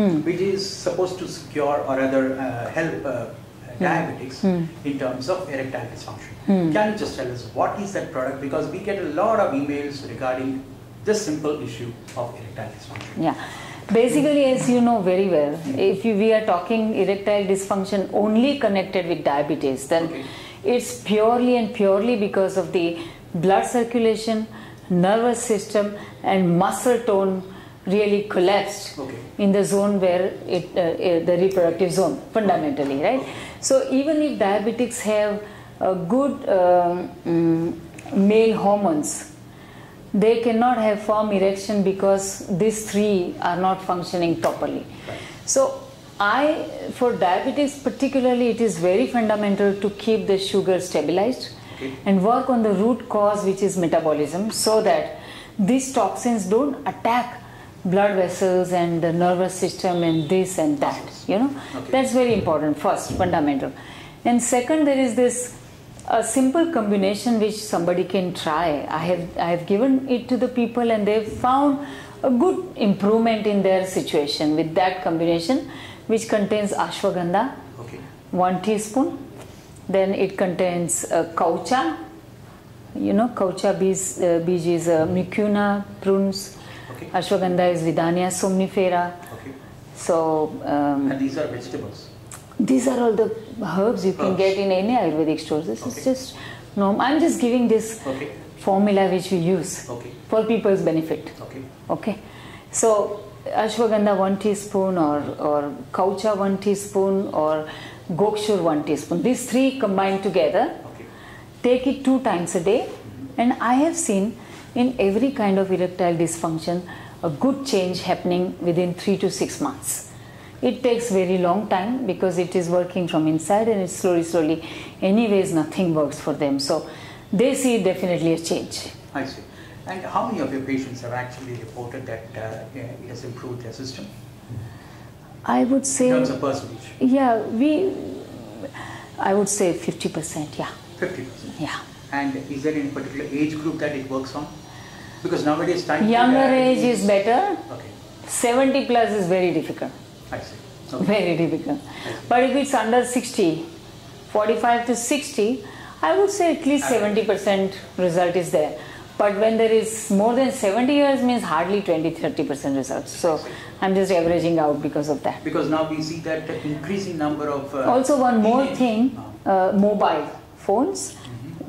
Hmm. which is supposed to secure or rather uh, help uh, hmm. diabetics hmm. in terms of erectile dysfunction. Can you just tell us what is that product? Because we get a lot of emails regarding this simple issue of erectile dysfunction. Yeah. Basically, as you know very well, if you, we are talking erectile dysfunction only connected with diabetes, then Okay. it's purely and purely because of the blood circulation, nervous system, and muscle tone really collapsed Okay. in the zone where it, uh, uh, the reproductive zone, fundamentally, right? So even if diabetics have a good um, mm, male hormones, they cannot have firm erection because these three are not functioning properly. So, I, for diabetics particularly, it is very fundamental to keep the sugar stabilized Okay. and work on the root cause, which is metabolism, so that these toxins don't attack blood vessels and the nervous system and this and that. You know, Okay. that's very important. First, fundamental, and second, there is this a simple combination which somebody can try. I have I have given it to the people and they've found a good improvement in their situation with that combination, which contains ashwagandha, Okay. one teaspoon. Then it contains uh, kaucha. You know, kaucha bees, uh, beej is uh, mucuna pruriens. Okay. Ashwagandha is Withania somnifera. Okay. So um, And these are vegetables. these are all the herbs you can Herbs. get in any Ayurvedic stores. This is just no. I'm just giving this Okay. formula which we use Okay. for people's benefit. Okay. Okay, so ashwagandha one teaspoon or or kaucha one teaspoon or gokshur one teaspoon. These three combined together. Okay. Take it two times a day, and I have seen in every kind of erectile dysfunction a good change happening within three to six months. It takes very long time because it is working from inside and it's slowly, slowly. Anyways, nothing works for them, so they see definitely a change. I see. And how many of your patients have actually reported that uh, it has improved their system I would say in terms of percentage? yeah, we. I would say fifty percent. Yeah, 50%. yeah. And is there any particular age group that it works on? Because nowadays time. Younger age is better. Okay, 70 plus is very difficult. I see. Okay. Very difficult. But if it's under 60, 45 to 60, I would say at least 70% result is there. But when there is more than 70 years means hardly 20 30% results. So I'm just averaging out because of that. Because now we see that increasing number of. Uh, Also, one more teenage- thing uh, mobile phones,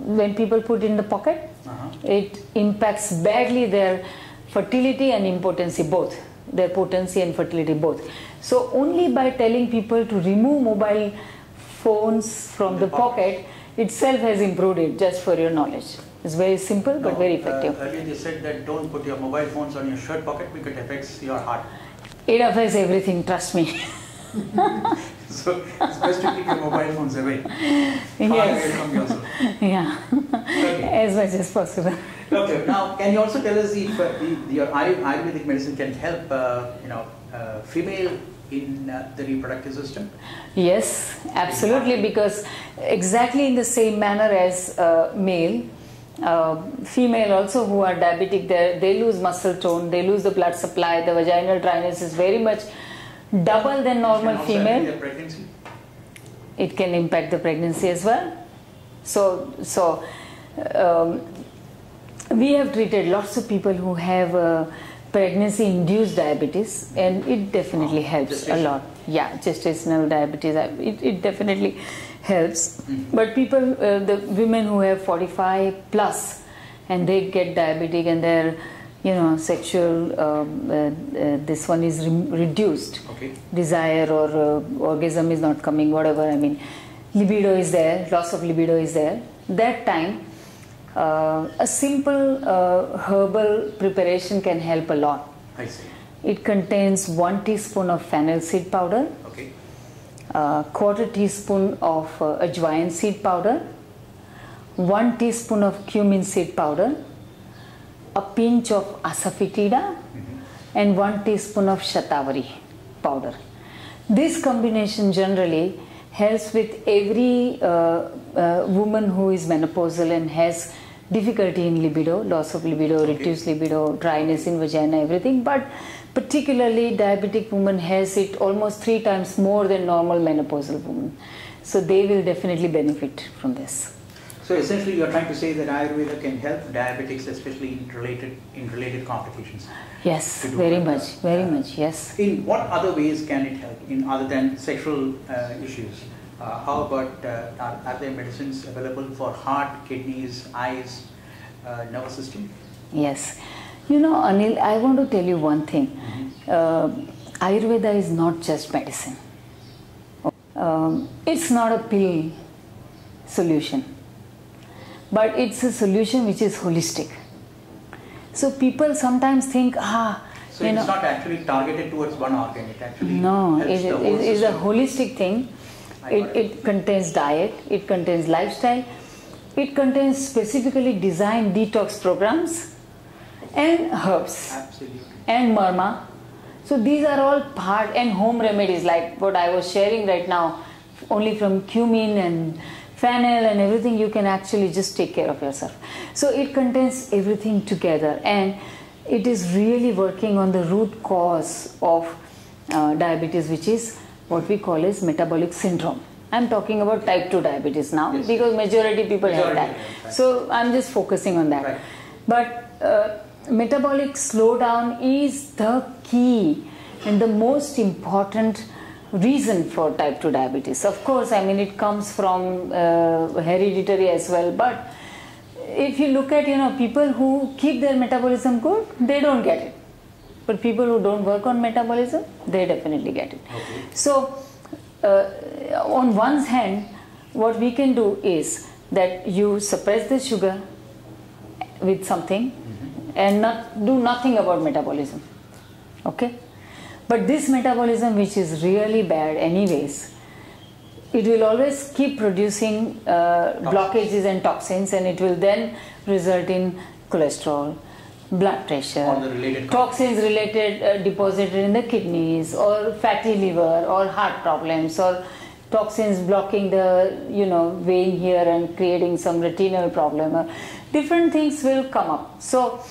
when people put in the pocket, Uh-huh. it impacts badly their fertility and impotency both, their potency and fertility both. So, only by telling people to remove mobile phones from the pocket itself has improved it, just for your knowledge. It's very simple but No, very uh, effective. earlier they said that don't put your mobile phones on your shirt pocket because it affects your heart. It affects everything, trust me. So it's best to keep your mobile phones away, far Yes. away from yourself. yeah, Okay. as much as possible. Okay. Now, can you also tell us if uh, the, your Ayur- Ayurvedic medicine can help, uh, you know, uh, female in uh, the reproductive system? Yes, absolutely, because exactly in the same manner as uh, male, uh, female also who are diabetic, they they lose muscle tone, they lose the blood supply, the vaginal dryness is very much double than normal also female. pregnancy? It can impact the pregnancy as well. So, so um, we have treated lots of people who have uh, pregnancy-induced diabetes, and it definitely helps a lot. Yeah, gestational diabetes, uh, it, it definitely helps. But people, uh, the women who have 45 plus, and they get diabetic, and their, you know, sexual um, uh, uh, this one is re- reduced Okay. desire or uh, orgasm is not coming, whatever. I mean, libido is there, loss of libido is there. That time, uh, a simple uh, herbal preparation can help a lot. I see. It contains one teaspoon of fennel seed powder, Okay. a quarter teaspoon of uh, ajwain seed powder, one teaspoon of cumin seed powder, a pinch of asafoetida, and one teaspoon of shatavari powder. This combination generally helps with every uh, uh, woman who is menopausal and has difficulty in libido, loss of libido, reduced libido, dryness in vagina, everything. But Particularly, diabetic woman has it almost three times more than normal menopausal woman. So they will definitely benefit from this. So essentially, you're trying to say that Ayurveda can help diabetics, especially in related in related complications. Yes, very that. much, very much, yes. In what other ways can it help, in other than sexual uh, issues? Uh, how about uh, are, are there medicines available for heart, kidneys, eyes, uh, nervous system? Yes. You know, Anil, I want to tell you one thing. Uh, Ayurveda is not just medicine. Um, it's not a pill solution, but it's a solution which is holistic. So people sometimes think, ah, So you it's know, not actually targeted towards one organ. It actually no, it, it is a holistic thing. It, it. it contains diet, it contains lifestyle, it contains specifically designed detox programs and herbs Absolutely. and marma. So these are all part and home remedies like what I was sharing right now, only from cumin and fennel and everything you can actually just take care of yourself. So it contains everything together and it is really working on the root cause of uh, diabetes which is what we call as metabolic syndrome. I'm talking about type 2 diabetes now Yes. because majority people have Majority that. have that. So I'm just focusing on that. Right. But uh, metabolic slowdown is the key and the most important reason for type 2 diabetes. Of course, I mean it comes from uh, hereditary as well, but if you look at you know people who keep their metabolism good, they don't get it. But people who don't work on metabolism, they definitely get it. Okay. So, uh, on one hand, what we can do is that you suppress the sugar with something and not do nothing about metabolism. Okay? But this metabolism, which is really bad, anyways, it will always keep producing uh, blockages and toxins, and it will then result in cholesterol, blood pressure, related toxins related uh, deposited in the kidneys, or fatty liver, or heart problems, or toxins blocking the you know vein here and creating some retinal problem. Uh, different things will come up. So.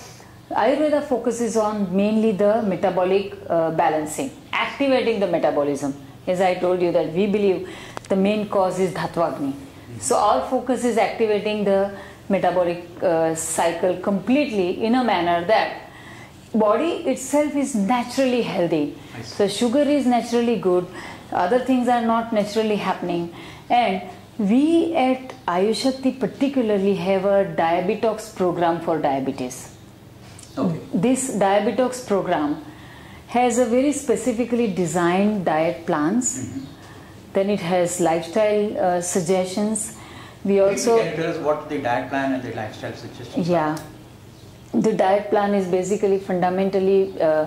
Ayurveda focuses on mainly the metabolic uh, balancing, activating the metabolism. As I told you that we believe the main cause is Dhatvagni. So our focus is activating the metabolic uh, cycle completely in a manner that body itself is naturally healthy. So sugar is naturally good, other things are not naturally happening, and we at Ayushakti particularly have a diabetox program for diabetes Okay. this diabetox program has a very specifically designed diet plans then it has lifestyle uh, suggestions we also can you tell us what the diet plan and the lifestyle suggestions? are? yeah the diet plan is basically fundamentally uh,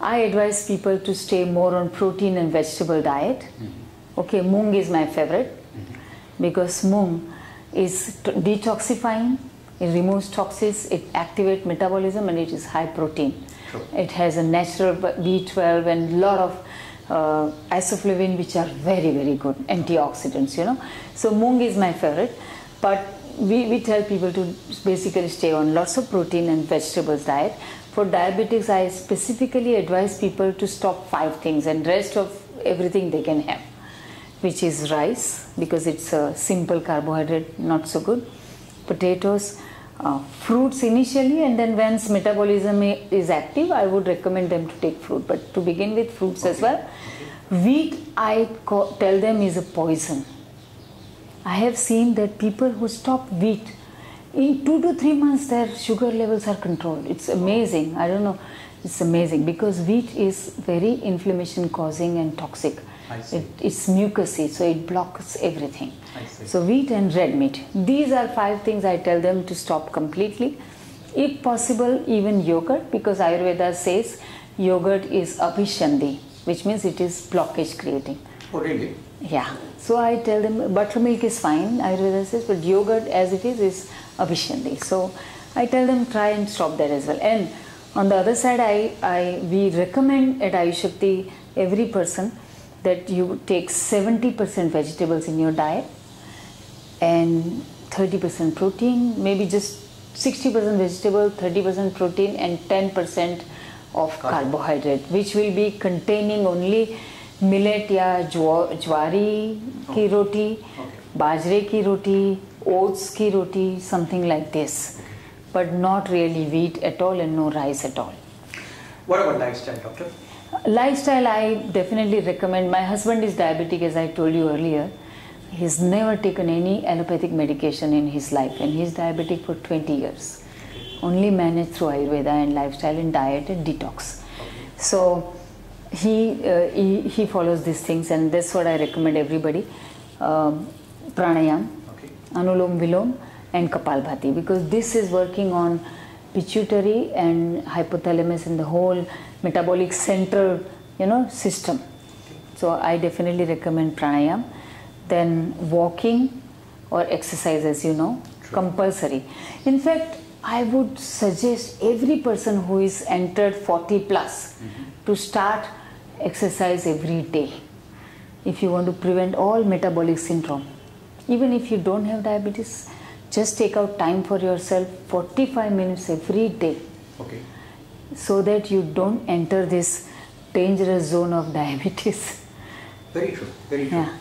i advise people to stay more on protein and vegetable diet okay mung is my favorite because mung is t- detoxifying it removes toxins it activates metabolism and it is high protein. Sure. it has a natural b12 and a lot of uh, isoflavin which are very very good antioxidants you know. So mung is my favorite but we, we tell people to basically stay on lots of protein and vegetables diet. For diabetics i specifically advise people to stop five things and rest of everything they can have which is rice because it's a simple carbohydrate not so good potatoes uh, fruits initially and then once metabolism is active i would recommend them to take fruit. But to begin with fruits as well wheat i tell them is a poison. I have seen that people who stop wheat in 2 to 3 months their sugar levels are controlled. It's amazing. I don't know. It's amazing because wheat is very inflammation causing and toxic. It, it's mucousy so it blocks everything so wheat and red meat. These are five things I tell them to stop completely. If possible, even yogurt, because Ayurveda says yogurt is abhishandi, which means it is blockage creating. Oh, really? Yeah. So I tell them buttermilk is fine, Ayurveda says, but yogurt as it is is abhishandi. So I tell them try and stop that as well. And on the other side, I, I we recommend at Ayushakti every person that you take 70% vegetables in your diet and 30% protein, maybe just 60% vegetable, 30% protein, and 10% of carbohydrate which will be containing only millet या ज्वा- ज्वारी की रोटी बाजरे की रोटी oats की रोटी something like this but not really wheat at all and no rice at all What about lifestyle, doctor? Lifestyle i definitely recommend. My husband is diabetic as i told you earlier. He's never taken any allopathic medication in his life and he's diabetic for 20 years. Only managed through ayurveda and lifestyle and diet and detox. So he, uh, he he follows these things and that's what i recommend everybody. Um, pranayam Okay. anulom vilom and kapalbhati because this is working on pituitary and hypothalamus and the whole metabolic central you know system. So i definitely recommend pranayam then walking or exercise as you know compulsory. In fact i would suggest every person who is entered 40 plus mm-hmm. to start exercise every day. If you want to prevent all metabolic syndrome even if you don't have diabetes just take out time for yourself 45 minutes every day. Okay. So that you don't enter this dangerous zone of diabetes Very true. Very true. Yeah.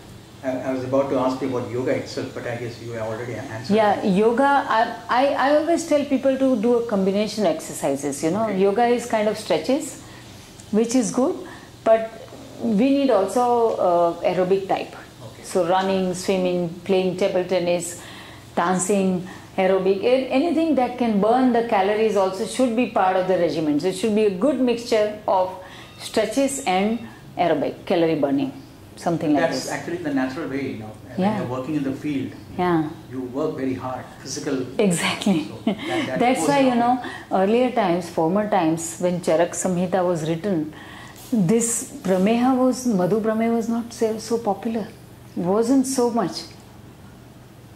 I, was about to ask you about yoga itself, but I guess you have already answered. yeah yoga I, I, I always tell people to do a combination exercises you know Okay. yoga is kind of stretches which is good but we need also uh, aerobic type Okay. so running swimming playing table tennis dancing aerobic anything that can burn the calories also should be part of the regimen so it should be a good mixture of stretches and aerobic calorie burning something like That's this actually the natural way, you know. When Yeah. you're working in the field, yeah you work very hard, physical. Exactly. So that- that That's why, you know, earlier times, former times, when Charak Samhita was written, this Prameha was, Madhu Prameha was not so, so popular. Wasn't so much.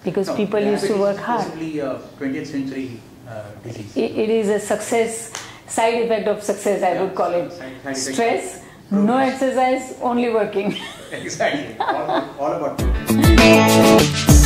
Because No, people used to work hard. Possibly a 20th century uh, disease. It, it is a success, side effect of success, I Yeah, would call it. side- side Stress, of no exercise, only working. exactly. All all about